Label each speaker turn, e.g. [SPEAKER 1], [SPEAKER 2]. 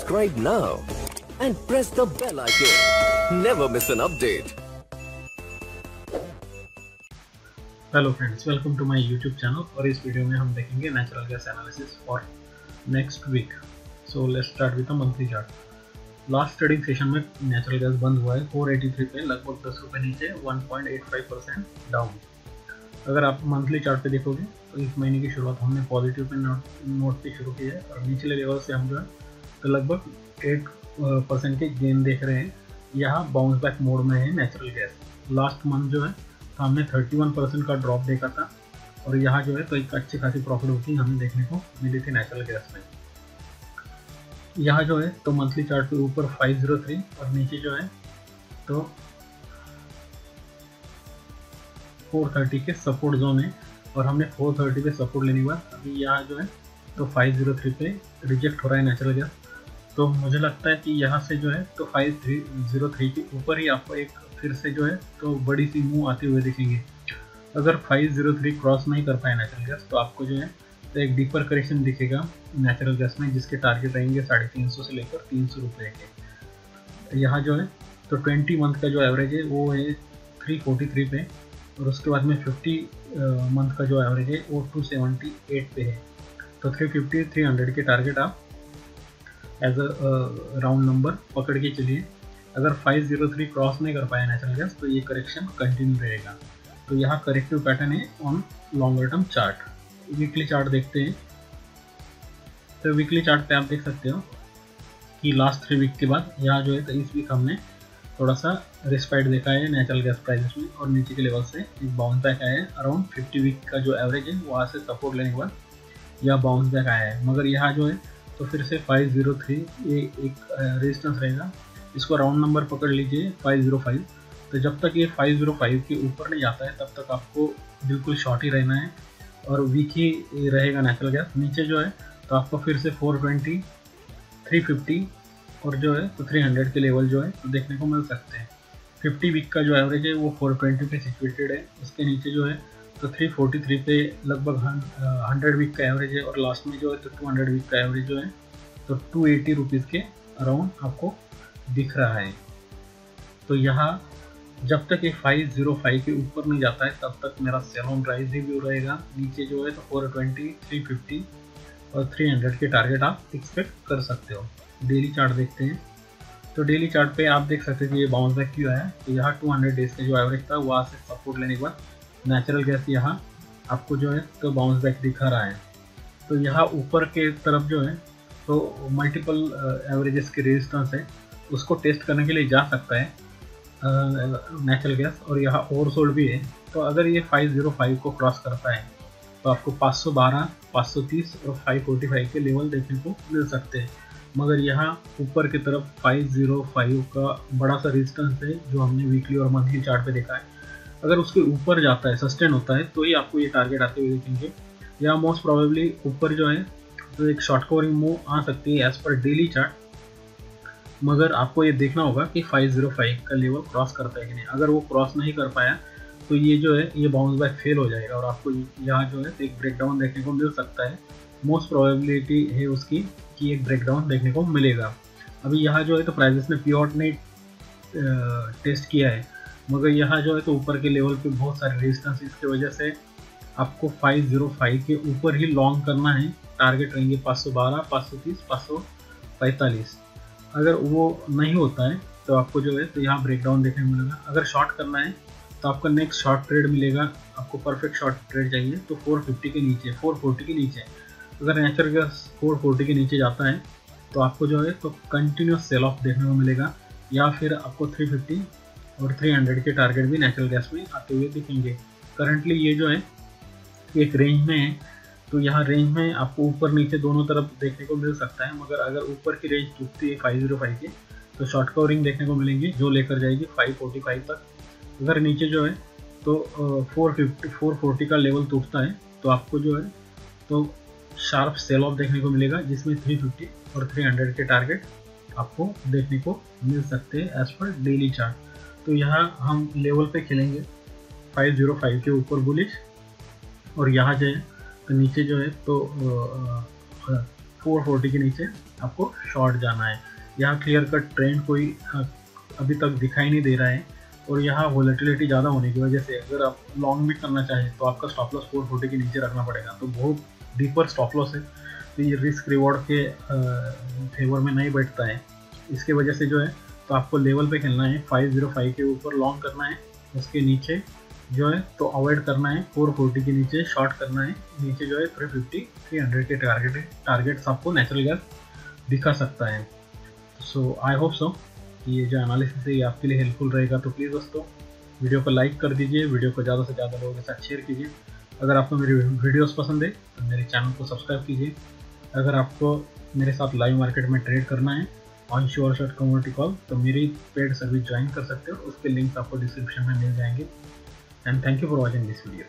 [SPEAKER 1] subscribe now and press the bell icon. Never miss an update.
[SPEAKER 2] Hello friends welcome to my YouTube channel और इस video में हम देखेंगे natural gas analysis for next week so let's start with the monthly chart last trading session में natural gas बंद हुआ है 483 पे, लगभग दस रुपये नीचे 1.85 परसेंट डाउन अगर आप मंथली चार्ट पे देखोगे तो इस महीने की शुरुआत हमने पॉजिटिव पे नोट नोट से शुरू की है और निचले लेवल से हम जो है लगभग एट परसेंट के गेन देख रहे हैं। यहाँ बाउंस बैक मोड में है नेचुरल गैस लास्ट मंथ जो है तो हमने 31 परसेंट का ड्रॉप देखा था। और यहाँ जो है तो एक अच्छी खासी प्रॉफिट बुकिंग हमें देखने को, मिली थी नेचुरल गैस में। यहाँ जो है तो मंथली चार्ट के ऊपर 503 और नीचे जो है तो 430 के सपोर्ट जोन है। और हमने 430 पे सपोर्ट लेने के बाद, अभी यहाँ जो है तो 503 पे रिजेक्ट हो रहा है नेचुरल गैस तो मुझे लगता है कि यहाँ से जो है तो 503 के ऊपर ही आपको एक फिर से जो है तो बड़ी सी मुँह आते हुए दिखेंगे। अगर 503 क्रॉस नहीं कर पाए नेचुरल गैस तो आपको जो है तो एक डीपर करेक्शन दिखेगा नेचुरल गैस में, जिसके टारगेट रहेंगे साढ़े तीन सौ से लेकर तीन सौ रुपये के। यहाँ जो है तो 20 मंथ का जो एवरेज है, वो है 343 पे, और उसके बाद में 50 मंथ का जो एवरेज है, वो 278 पे है। तो 350 300 के टारगेट आप एज अ राउंड नंबर पकड़ के चलिए। अगर 503 क्रॉस नहीं कर पाया नेचुरल गैस तो ये करेक्शन कंटिन्यू रहेगा। तो यहाँ करेक्टिव पैटर्न है on longer term chart weekly chart देखते हैं। तो वीकली चार्ट पे आप देख सकते हो कि लास्ट थ्री वीक के बाद यहाँ जो है तो इस वीक हमने थोड़ा सा रिस्पाइट देखा है नेचुरल गैस प्राइसेस में और नीचे के लेवल से एक बाउंस बैक आया है। अराउंड 50 वीक का जो एवरेज है वहाँ से सपोर्ट लेने के बाद यह बाउंस बैक आया है। मगर यहाँ जो है तो फिर से 503 ये एक रेजिस्टेंस रहेगा। इसको राउंड नंबर पकड़ लीजिए 505 तो जब तक ये 505 के ऊपर नहीं जाता है, तब तक आपको बिल्कुल शॉर्ट ही रहना है और वीक ही रहेगा नेचुरल गैस नीचे जो है तो आपको फिर से 420 350 और जो है तो 300 के लेवल जो है तो देखने को मिल सकते हैं। 50 वीक का जो एवरेज है, वो 420 पे सिचुएटेड है। उसके नीचे जो है तो 343 पे लगभग 100 वीक का एवरेज है और लास्ट में जो है तो 200 वीक का एवरेज जो है तो टू एटी रुपीज़ के अराउंड आपको दिख रहा है। तो यहाँ जब तक ये 505 के ऊपर नहीं जाता है, तब तक मेरा सेलोन प्राइस ही व्यू रहेगा। नीचे जो है तो 420 350 और 300 के टारगेट आप एक्सपेक्ट कर सकते हो। डेली चार्ट देखते हैं। तो डेली चार्ट पे आप देख सकते हैं कि ये बाउंस बैक क्यों है तो यहाँ 200 डेज़ का जो एवरेज था, वहाँ से सपोर्ट लेने के बाद नेचुरल गैस यहाँ आपको जो है तो बाउंस बैक दिखा रहा है। तो यहाँ ऊपर के तरफ़ जो है तो मल्टीपल एवरेजेस के रेजिस्टेंस है उसको टेस्ट करने के लिए जा सकता है नेचुरल गैस और यहाँ ओवरसोल्ड भी है। तो अगर ये 505 को क्रॉस करता है तो आपको 512, 530 और 545 के लेवल देखने को मिल सकते हैं। मगर यहाँ ऊपर की तरफ़ 505 का बड़ा सा रेजिस्टेंस है जो हमने वीकली और मंथली चार्ट पे देखा है। अगर उसके ऊपर जाता है सस्टेन होता है तो ही आपको ये टारगेट आते हुए देखेंगे। या मोस्ट प्रोबेबली ऊपर जो है तो एक शॉर्ट कवरिंग मूव आ सकती है एज पर डेली चार्ट मगर आपको ये देखना होगा कि 505 का लेवल क्रॉस करता है कि नहीं। अगर वो क्रॉस नहीं कर पाया तो ये जो है, ये बाउंस बैक फेल हो जाएगा और आपको यहाँ जो है, एक ब्रेकडाउन देखने को मिल सकता है। मोस्ट प्रोबेबिलिटी है उसकी कि एक ब्रेकडाउन देखने को मिलेगा। अभी यहाँ जो है तो प्राइजेस ने प्योर ने टेस्ट किया है। मगर यहाँ जो है तो ऊपर के लेवल पे बहुत सारे रेजिस्टेंस इसकी वजह से आपको 505 के ऊपर ही लॉन्ग करना है। टारगेट रहेंगे 512, 530, 545 अगर वो नहीं होता है तो आपको जो है तो यहाँ ब्रेकडाउन देखने को मिलेगा। अगर शॉर्ट करना है तो आपका नेक्स्ट शॉर्ट ट्रेड मिलेगा। आपको परफेक्ट शॉर्ट ट्रेड चाहिए तो 450 के नीचे 440 के नीचे। अगर नेचर गैस 440 के नीचे जाता है तो आपको जो है तो कंटिन्यूस सेल ऑफ़ देखने को मिलेगा। या फिर आपको 350 और 300 के टारगेट भी नेचुरल गैस में आते हुए दिखेंगे। करंटली ये जो है, एक रेंज में है तो यहाँ रेंज में आपको ऊपर नीचे दोनों तरफ़ देखने को मिल सकता है, मगर अगर ऊपर की रेंज टूटती है फाइव ज़ीरो फाइव की तो शॉर्ट कवरिंग देखने को मिलेंगी, जो लेकर जाएगी फाइव फोर्टी फाइव तक। अगर नीचे जो है तो फोर फिफ्टी फोर फोर्टी का लेवल टूटता है तो आपको जो है तो शार्प सेल ऑफ़ देखने को मिलेगा, जिसमें थ्री फिफ्टी और थ्री हंड्रेड के टारगेट आपको देखने को मिल सकते हैं एज पर डेली चार्ट तो यहाँ हम लेवल पे खेलेंगे। 505 के ऊपर बुलिश और यहाँ जो है तो नीचे जो है तो 440 के नीचे आपको शॉर्ट जाना है। यहाँ क्लियर कट ट्रेंड कोई अभी तक दिखाई नहीं दे रहा है और यहाँ वोलेटिलिटी ज़्यादा होने की वजह से अगर आप लॉन्ग भी करना चाहें तो आपका स्टॉप लॉस फोर फोर्टी के नीचे रखना पड़ेगा। तो बहुत डीपर स्टॉप लॉस है। तो ये रिस्क रिवॉर्ड के फेवर में नहीं बैठता है। इसके वजह से जो है तो आपको लेवल पे खेलना है 505 के ऊपर लॉन्ग करना है, उसके नीचे जो है तो अवॉइड करना है 440 के नीचे शॉर्ट करना है, नीचे जो है 350 300 के टारगेट टारगेट्स आपको नेचुरल गैस दिखा सकता है। सो आई होप सो कि ये जो एनालिसिस है ये आपके लिए हेल्पफुल रहेगा। तो प्लीज़ दोस्तों वीडियो को लाइक कर दीजिए वीडियो को ज़्यादा से ज़्यादा लोगों के साथ शेयर कीजिए। अगर आपको मेरी वीडियोस पसंद है तो मेरे चैनल को सब्सक्राइब कीजिए। अगर आपको मेरे साथ लाइव मार्केट में ट्रेड करना है on sure shot community call तो मेरी पेड सर्विस ज्वाइन कर सकते हो, उसके लिंक्स आपको डिस्क्रिप्शन में मिल जाएँगे। And thank you for watching this video